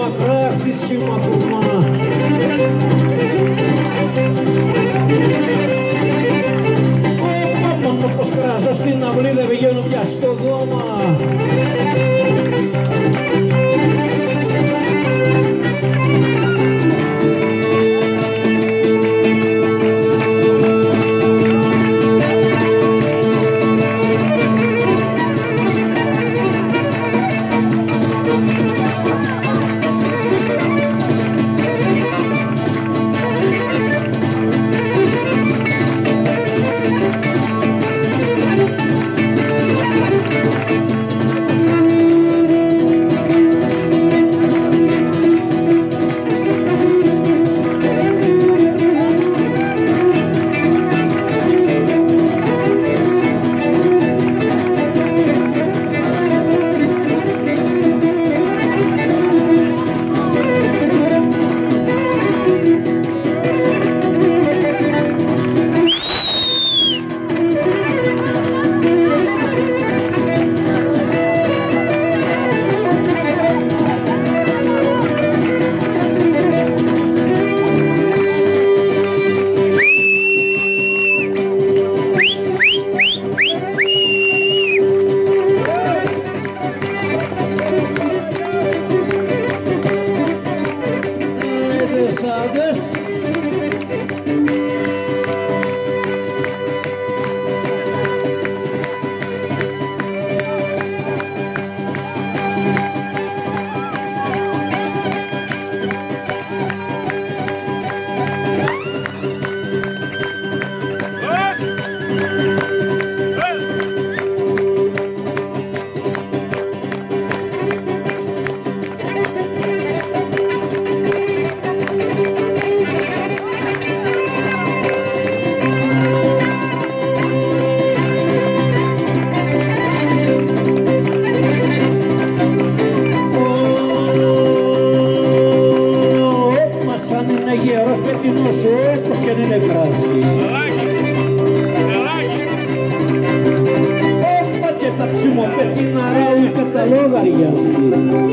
μακρά χτίσιμα κομμά. Ω, Πως κράζω στην αυλή δεν πηγαίνω πια στο δώμα γερός πετεινός, όπως και είναι νεκρός. thank you.